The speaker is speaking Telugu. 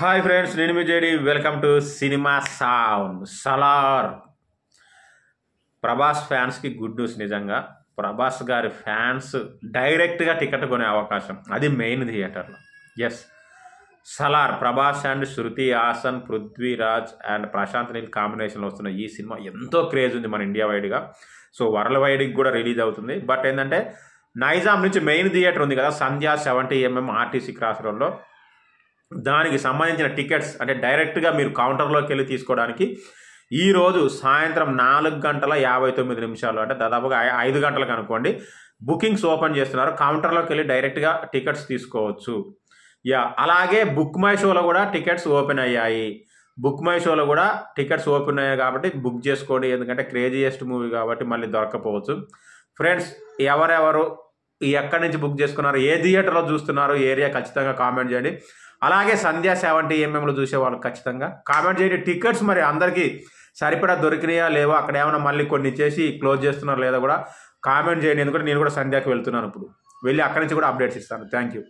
హాయ్ ఫ్రెండ్స్ నేను మీ JD. Welcome to cinema sound Salaar. Prabhas ఫ్యాన్స్కి గుడ్ న్యూస్ నిజంగా. ప్రభాస్ గారి ఫ్యాన్స్ డైరెక్ట్గా టికెట్ కొనే అవకాశం. అది మెయిన్ థియేటర్లో. Yes Salaar Prabhas and Shruti Haasan Prithviraj and Prashanth Neel కాంబినేషన్లో వస్తున్న ఈ సినిమా ఎంతో క్రేజ్ ఉంది మన ఇండియా వైడ్గా. సో వరల్డ్ వైడ్కి కూడా రిలీజ్ అవుతుంది. బట్ ఏంటంటే నైజాం నుంచి మెయిన్ థియేటర్ ఉంది కదా Sandhya seventy M M R T C cross రోడ్లో దానికి సంబంధించిన టికెట్స్ అంటే డైరెక్ట్గా మీరు కౌంటర్లోకి వెళ్ళి తీసుకోవడానికి ఈరోజు సాయంత్రం నాలుగు గంటల యాభై తొమ్మిది నిమిషాలు అంటే దాదాపుగా ఐదు గంటలకు అనుకోండి. బుకింగ్స్ ఓపెన్ చేస్తున్నారు. కౌంటర్లోకి వెళ్ళి డైరెక్ట్గా టికెట్స్ తీసుకోవచ్చు. యా అలాగే బుక్ మై షోలో కూడా టికెట్స్ ఓపెన్ అయ్యాయి. బుక్ మై షోలో కూడా టికెట్స్ ఓపెన్ అయ్యాయి కాబట్టి బుక్ చేసుకోండి. ఎందుకంటే క్రేజియెస్ట్ మూవీ కాబట్టి మళ్ళీ దొరకపోవచ్చు. ఫ్రెండ్స్ ఎవరెవరు ఎక్కడి నుంచి బుక్ చేసుకున్నారు ఏ థియేటర్లో చూస్తున్నారు ఏరియా ఖచ్చితంగా కామెంట్ చేయండి. అలాగే సంధ్యా సెవెంటీ ఎంఎంలు చూసే వాళ్ళు ఖచ్చితంగా కామెంట్ చేయండి. టికెట్స్ మరి అందరికీ సరిపడా దొరికినాయా లేవో? అక్కడ ఏమైనా మళ్ళీ కొన్ని చేసి క్లోజ్ చేస్తున్నారు లేదా కూడా కామెంట్ చేయండి. ఎందుకంటే నేను కూడా సంధ్యాకి వెళ్తున్నాను ఇప్పుడు. వెళ్ళి అక్కడి నుంచి కూడా అప్డేట్స్ ఇస్తాను. Thank you.